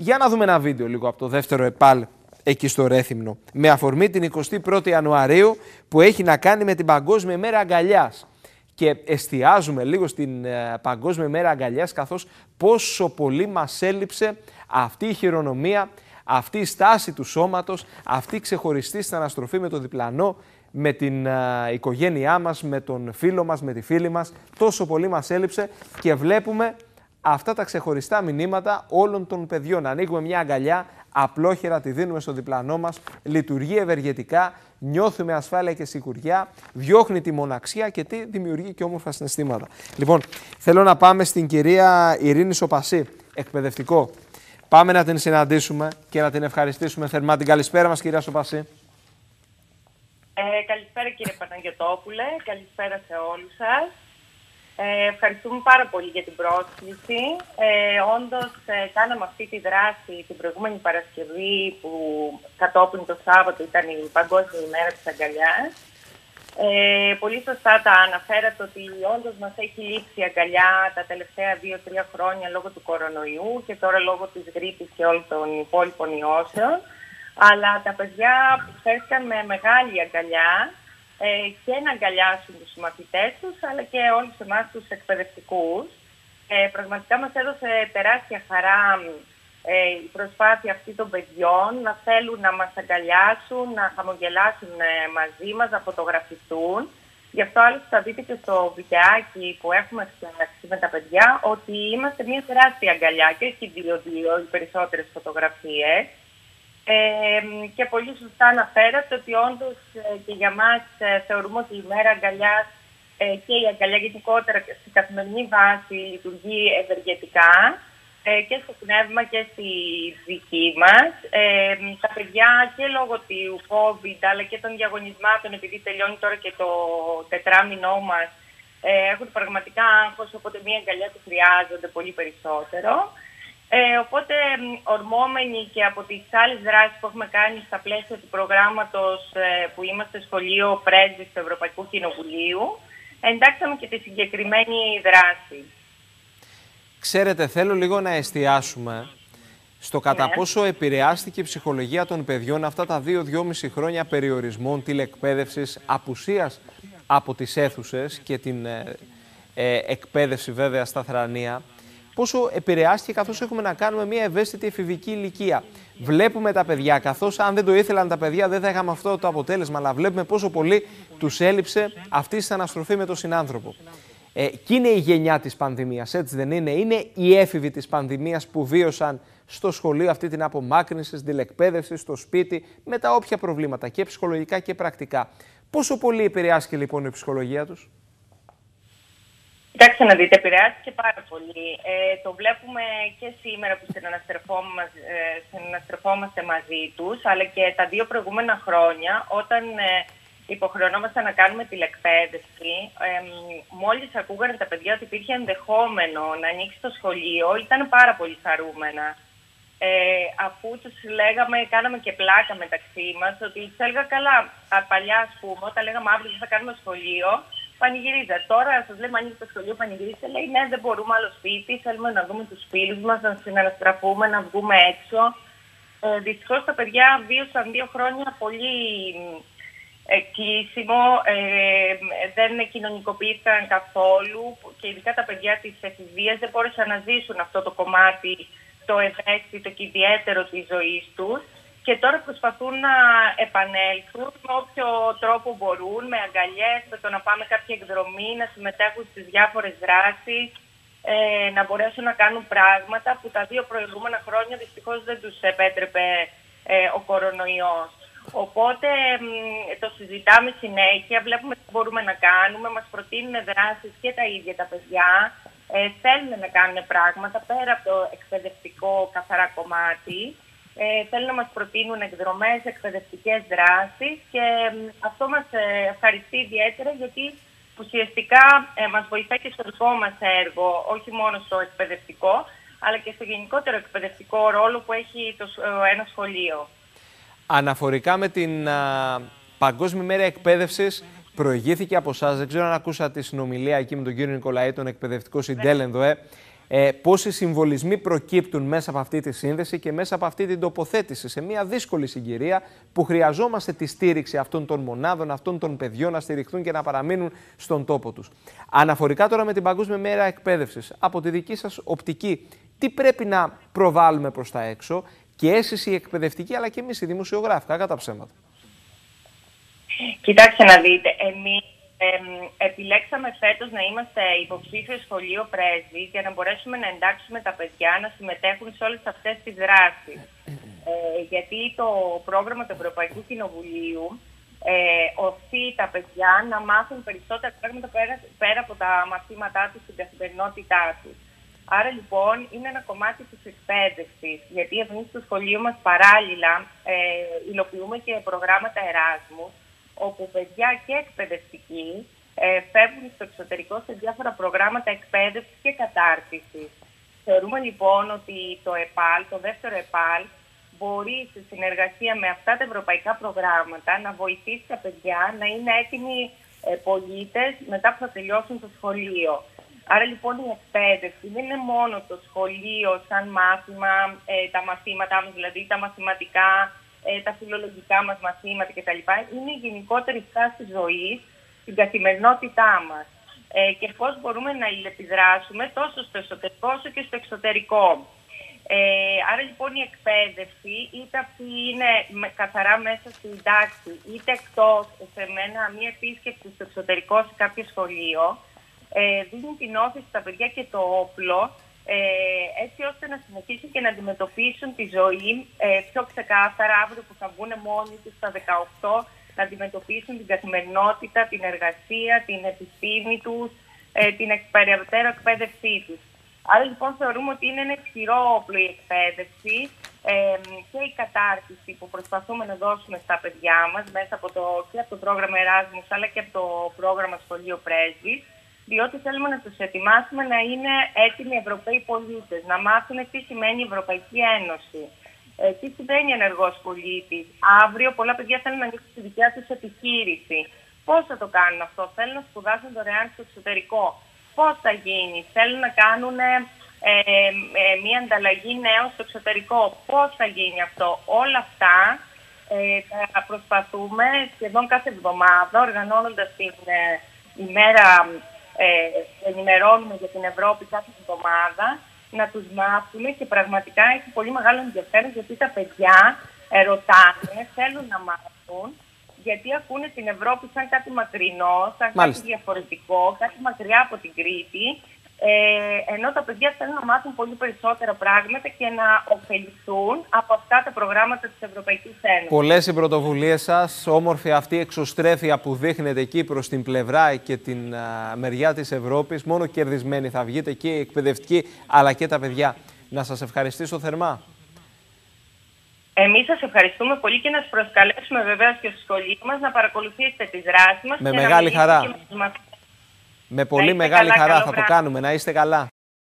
Για να δούμε ένα βίντεο λίγο από το δεύτερο ΕΠΑΛ εκεί στο Ρέθυμνο. Με αφορμή την 21η Ιανουαρίου που έχει να κάνει με την Παγκόσμια Μέρα Αγκαλιάς. Και εστιάζουμε λίγο στην ε, Παγκόσμια Μέρα Αγκαλιάς καθώς πόσο πολύ μας έλειψε αυτή η χειρονομία, αυτή η στάση του σώματος, αυτή η ξεχωριστή σταναστροφή με το διπλανό, με την οικογένειά μας, με τον φίλο μας, με τη φίλη μας. Τόσο πολύ μας έλειψε και βλέπουμε αυτά τα ξεχωριστά μηνύματα όλων των παιδιών. Ανοίγουμε μια αγκαλιά, απλόχερα τη δίνουμε στο διπλανό μας, λειτουργεί ευεργετικά, νιώθουμε ασφάλεια και σιγουριά, διώχνει τη μοναξία και τι δημιουργεί και όμορφα συναισθήματα. Λοιπόν, θέλω να πάμε στην κυρία Ειρήνη Σοπασί, εκπαιδευτικό. Πάμε να την συναντήσουμε και να την ευχαριστήσουμε θερμά. Την καλησπέρα μας κυρία Σοπασί. Ε, καλησπέρα κύριε Παναγιωτόπουλε, καλησπέρα σε όλους σας. Ε, ευχαριστούμε πάρα πολύ για την πρόσκληση. Ε, όντως ε, κάναμε αυτή τη δράση την προηγούμενη Παρασκευή που κατόπιν το Σάββατο ήταν η Παγκόσμια ημέρα της αγκαλιάς. Ε, πολύ σωστά τα αναφέρατε ότι όντως μας έχει λείψει η αγκαλιά τα τελευταία δύο-τρία χρόνια λόγω του κορονοϊού και τώρα λόγω της γρήπης και όλων των υπόλοιπων ιώσεων αλλά τα παιδιά που φέρθηκαν με μεγάλη αγκαλιά ε, και να αγκαλιάσουν τους μαθητές τους, αλλά και όλους εμάς τους εκπαιδευτικούς. Ε, πραγματικά μας έδωσε τεράστια χαρά ε, η προσπάθεια αυτή των παιδιών να θέλουν να μας αγκαλιάσουν, να χαμογελάσουν ε, μαζί μας, να φωτογραφιστούν. Γι' αυτό άλλωστε θα δείτε και στο βιντεάκι που έχουμε φτιάξει με τα παιδιά ότι είμαστε μια τεράστια αγκαλιά και όχι δύο-δύο οι περισσότερες φωτογραφίες. Ε, και πολύ σωστά αναφέρατε ότι όντως ε, και για μας ε, θεωρούμε ότι η μέρα αγκαλιάς ε, και η αγκαλιά γενικότερα στην καθημερινή βάση λειτουργεί ευεργετικά και στο πνεύμα και στη δική μας. τα παιδιά και λόγω του COVID αλλά και των διαγωνισμάτων επειδή τελειώνει τώρα και το τετράμινό μας έχουν πραγματικά άγχος οπότε μία αγκαλιά του χρειάζονται πολύ περισσότερο. Ε, οπότε, ορμόμενοι και από τις άλλες δράσεις που έχουμε κάνει στα πλαίσια του προγράμματος ε, που είμαστε σχολείο πρέσβης του Ευρωπαϊκού Κοινοβουλίου, εντάξαμε και τη συγκεκριμένη δράση. Ξέρετε, θέλω λίγο να εστιάσουμε στο κατά ναι. πόσο επηρεάστηκε η ψυχολογία των παιδιών αυτά τα δύο-δυόμιση χρόνια περιορισμών, τηλεκπαίδευσης, απουσίας από τις αίθουσες και την ε, ε εκπαίδευση βέβαια στα θρανία πόσο επηρεάστηκε καθώς έχουμε να κάνουμε μια ευαίσθητη εφηβική ηλικία. Βλέπουμε τα παιδιά, καθώς αν δεν το ήθελαν τα παιδιά δεν θα είχαμε αυτό το αποτέλεσμα, αλλά βλέπουμε πόσο πολύ τους έλειψε αυτή η αναστροφή με τον συνάνθρωπο. Ε, και είναι η γενιά της πανδημίας, έτσι δεν είναι; Είναι οι έφηβοι της πανδημίας που βίωσαν στο σχολείο αυτή την απομάκρυνση, στην τηλεκπαίδευση, στο σπίτι, με τα όποια προβλήματα και ψυχολογικά και πρακτικά. Πόσο πολύ επηρεάστηκε λοιπόν η ψυχολογία τους; Κοιτάξτε να δείτε, επηρεάστηκε πάρα πολύ. Ε, το βλέπουμε και σήμερα που συναναστρεφόμαστε, ε, μαζί τους, αλλά και τα δύο προηγούμενα χρόνια, όταν ε, υποχρεωνόμασταν να κάνουμε τηλεκπαίδευση, ε, μόλις ακούγανε τα παιδιά ότι υπήρχε ενδεχόμενο να ανοίξει το σχολείο, ήταν πάρα πολύ χαρούμενα. Ε, αφού τους λέγαμε, κάναμε και πλάκα μεταξύ μας, ότι τους έλεγα καλά, παλιά ας πούμε, όταν λέγαμε αύριο θα κάνουμε σχολείο, πανηγυρίζα. Τώρα σας λέμε ανοίγει το σχολείο, πανηγυρίζετε. Λέει ναι, δεν μπορούμε άλλο σπίτι. Θέλουμε να δούμε τους φίλους μας, να συναναστραφούμε, να βγούμε έξω. Ε, Δυστυχώς τα παιδιά βίωσαν δύο χρόνια πολύ ε, κλείσιμο, ε, δεν κοινωνικοποιήθηκαν καθόλου και ειδικά τα παιδιά της εφηβείας δεν μπόρεσαν να ζήσουν αυτό το κομμάτι το ευαίσθητο και ιδιαίτερο της ζωής τους και τώρα προσπαθούν να επανέλθουν με όποιο τρόπο μπορούν, με αγκαλιές, με το να πάμε κάποια εκδρομή, να συμμετέχουν στις διάφορες δράσεις, ε, να μπορέσουν να κάνουν πράγματα που τα δύο προηγούμενα χρόνια δυστυχώς δεν τους επέτρεπε ε, ο κορονοϊός. Οπότε το συζητάμε συνέχεια, βλέπουμε τι μπορούμε να κάνουμε, μας προτείνουν δράσεις και τα ίδια τα παιδιά, ε, θέλουν να κάνουν πράγματα πέρα από το εκπαιδευτικό καθαρά κομμάτι ε, θέλουν να μας προτείνουν εκδρομές, εκπαιδευτικές δράσεις και αυτό μας ε, ευχαριστεί ιδιαίτερα γιατί ουσιαστικά ε, μας βοηθάει και στο δικό μας έργο, όχι μόνο στο εκπαιδευτικό, αλλά και στο γενικότερο εκπαιδευτικό ρόλο που έχει το, ένα σχολείο. Αναφορικά με την α, Παγκόσμια Μέρα Εκπαίδευσης, προηγήθηκε από εσάς, δεν ξέρω αν ακούσατε τη συνομιλία εκεί με τον κύριο Νικολαή, τον εκπαιδευτικό συντέλενδο, ε, ε, πόσοι συμβολισμοί προκύπτουν μέσα από αυτή τη σύνδεση και μέσα από αυτή την τοποθέτηση σε μια δύσκολη συγκυρία που χρειαζόμαστε τη στήριξη αυτών των μονάδων, αυτών των παιδιών να στηριχθούν και να παραμείνουν στον τόπο τους. Αναφορικά τώρα με την Παγκόσμια Μέρα Εκπαίδευσης, από τη δική σας οπτική, τι πρέπει να προβάλλουμε προς τα έξω και εσείς οι εκπαιδευτικοί αλλά και εμείς οι δημοσιογράφοι, κατά ψέματα. Κοιτάξτε να δείτε, εμείς επιλέξαμε φέτος να είμαστε υποψήφιο σχολείο πρέσβη για να μπορέσουμε να εντάξουμε τα παιδιά να συμμετέχουν σε όλες αυτές τις δράσεις. Ε, γιατί το πρόγραμμα του Ευρωπαϊκού Κοινοβουλίου ε, οφεί τα παιδιά να μάθουν περισσότερα πράγματα πέρα, πέρα από τα μαθήματά τους στην καθημερινότητά τους. Άρα λοιπόν είναι ένα κομμάτι της εκπαίδευσης, γιατί εμείς στο σχολείο μας παράλληλα ε, υλοποιούμε και προγράμματα Εράσμους, όπου παιδιά και εκπαιδευτικοί ε, φεύγουν στο εξωτερικό σε διάφορα προγράμματα εκπαίδευσης και κατάρτισης. Θεωρούμε λοιπόν ότι το ΕΠΑΛ, το δεύτερο ΕΠΑΛ, μπορεί σε συνεργασία με αυτά τα ευρωπαϊκά προγράμματα να βοηθήσει τα παιδιά να είναι έτοιμοι ε, πολίτες μετά που θα τελειώσουν το σχολείο. Άρα λοιπόν η εκπαίδευση δεν είναι μόνο το σχολείο σαν μάθημα, ε, τα μαθήματά μας, δηλαδή τα μαθηματικά, ε, τα φιλολογικά μας μαθήματα κτλ. Είναι η γενικότερη στάση ζωής στην καθημερινότητά μας ε, και πώς μπορούμε να επιδράσουμε τόσο στο εσωτερικό όσο και στο εξωτερικό. Ε, άρα λοιπόν η εκπαίδευση, είτε αυτή είναι καθαρά μέσα στην τάξη, είτε εκτός σε μένα μία επίσκεψη στο εξωτερικό σε κάποιο σχολείο, ε, δίνει την όθηση στα παιδιά και το όπλο ε, έτσι ώστε να συνεχίσουν και να αντιμετωπίσουν τη ζωή ε, πιο ξεκάθαρα αύριο που θα βγουν μόνοι τους στα 18, να αντιμετωπίσουν την καθημερινότητα, την εργασία, την επιστήμη τους, ε, την περαιτέρω εκπαίδευσή τους. Άρα λοιπόν θεωρούμε ότι είναι ένα ισχυρό όπλο η εκπαίδευση ε, και η κατάρτιση που προσπαθούμε να δώσουμε στα παιδιά μας μέσα από το, και από το πρόγραμμα Erasmus αλλά και από το πρόγραμμα Σχολείο Πρέσβης διότι θέλουμε να τους ετοιμάσουμε να είναι έτοιμοι Ευρωπαίοι πολίτες, να μάθουν τι σημαίνει η Ευρωπαϊκή Ένωση, ε, τι σημαίνει ενεργός πολίτης. Αύριο πολλά παιδιά θέλουν να ανοίξουν τη δικιά τους επιχείρηση. Πώς θα το κάνουν αυτό, θέλουν να σπουδάσουν δωρεάν στο εξωτερικό. Πώς θα γίνει, θέλουν να κάνουν ε, ε, μια ανταλλαγή νέων στο εξωτερικό. Πώς θα γίνει αυτό; Όλα αυτά ε, θα προσπαθούμε σχεδόν κάθε εβδομάδα, οργανώνοντας την ημέρα ε, ενημερώνουμε για την Ευρώπη κάθε εβδομάδα, να τους μάθουμε και πραγματικά έχει πολύ μεγάλο ενδιαφέρον γιατί τα παιδιά ρωτάνε, θέλουν να μάθουν, γιατί ακούνε την Ευρώπη σαν κάτι μακρινό, σαν κάτι διαφορετικό, κάτι μακριά από την Κρήτη ε, ενώ τα παιδιά θέλουν να μάθουν πολύ περισσότερα πράγματα και να ωφεληθούν από αυτά τα προγράμματα της Ευρωπαϊκής Ένωσης. Πολλές οι πρωτοβουλίες σας, όμορφη αυτή εξωστρέφεια που δείχνετε εκεί προς την πλευρά και την μεριά της Ευρώπης, μόνο κερδισμένοι θα βγείτε και οι εκπαιδευτικοί αλλά και τα παιδιά. Να σας ευχαριστήσω θερμά. Εμείς σας ευχαριστούμε πολύ και να σας προσκαλέσουμε βεβαίως και στο σχολείο μας να παρακολουθήσετε τις δράσεις μας. Με μεγάλη χαρά. Με πολύ μεγάλη χαρά θα το κάνουμε. Να είστε καλά.